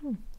Hmm.